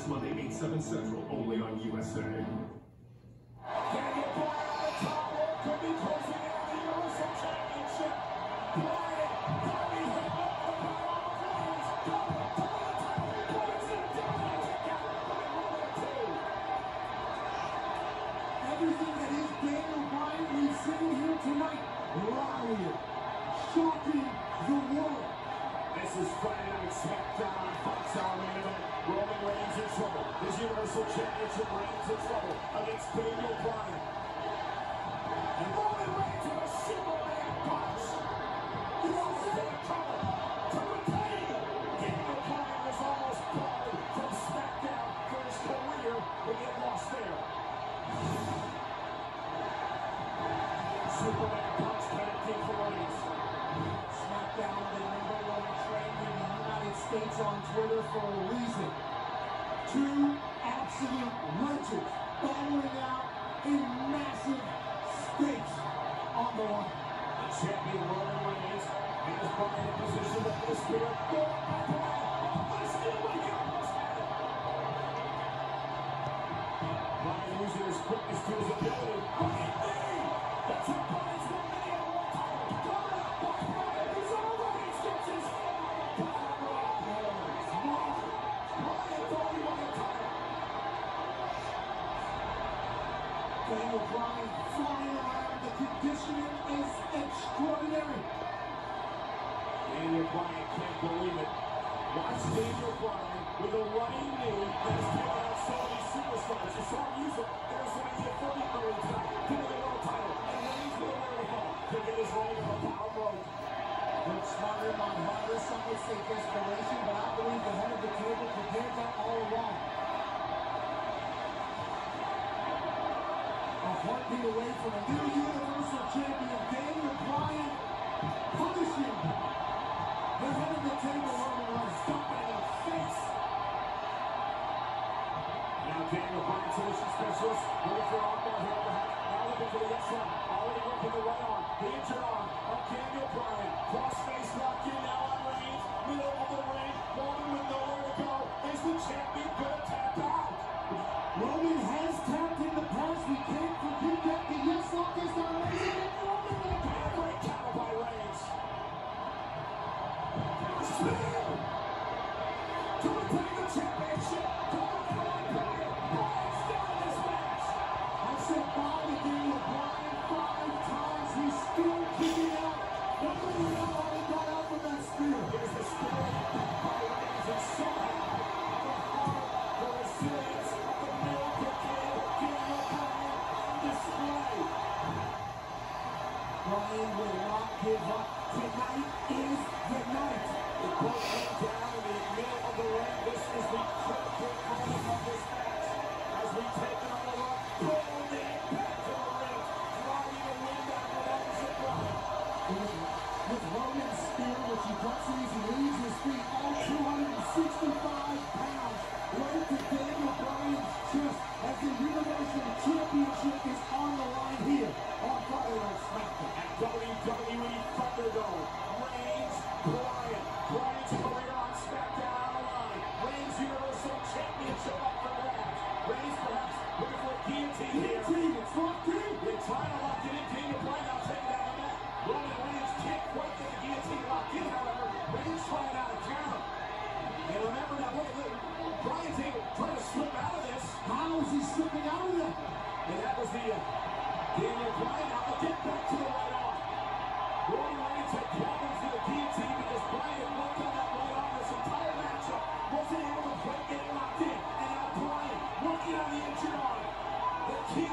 This Monday, 8, 7 Central, only on USA. Everything that is Daniel Bryan we've here tonight, rallying, shocking the world. This is Friday Universal Championship Reigns in trouble against Daniel Bryan. And Roman Reigns with a Superman punch. He's also in trouble to retain. Daniel Bryan was almost barred from SmackDown for his career when he lost there. Superman punch connecting for Reigns. SmackDown, the number one trend in the United States on Twitter for a reason. Two absolute legends battling out in massive stakes on the line. The champion Roman Reigns has Bryan in position to put a spear. Go up by Bryan. What a steal by the almost had using his to his ability. Daniel Bryan flying around. The conditioning is extraordinary. Daniel Bryan can't believe it. Watch Daniel Bryan with a running knee that's taken out so many superstars. You saw music. There's when he hit 35. Away a new Universal Champion, Daniel Bryan, punishing the head of the table, Roman Reigns. Stomping in the face. Now Daniel Bryan, solution specialist, looking for armbar here overhead. Now looking for the arm. Already working the right arm. The injured arm of Daniel Bryan. Cross face locked in now on. Which he complexities, he leaves his feet all 265 slipping out of that? And that was the uh, Daniel Bryan. Now the get back to the right arm. Roman Reigns had problems with the guillotine because Bryan worked on that right arm this entire matchup. Wasn't able to quite it locked in. And now Bryan working on the injured arm. The key